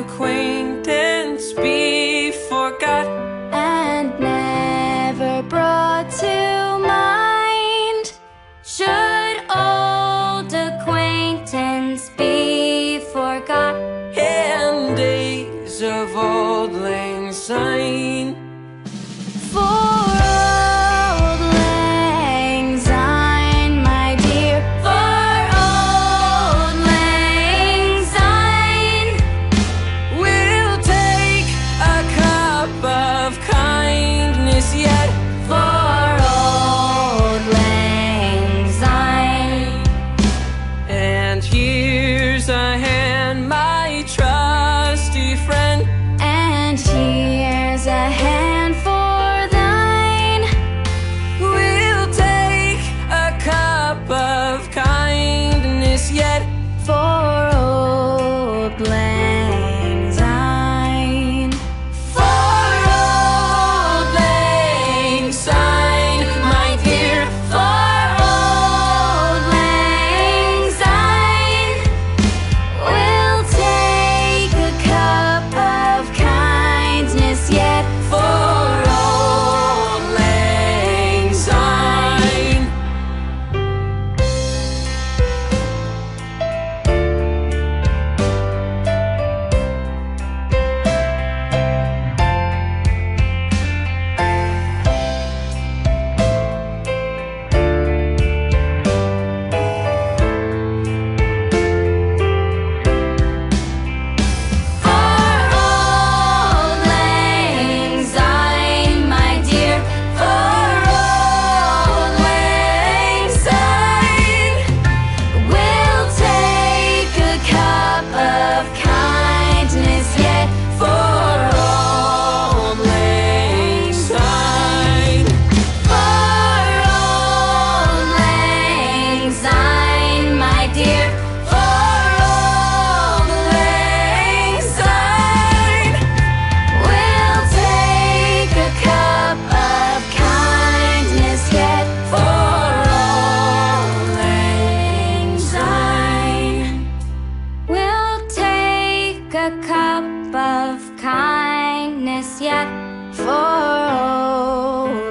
acquaintance be forgot and never brought to mind? Should old acquaintance be forgot? And days of auld lang syne. bless. of kindness yet for all.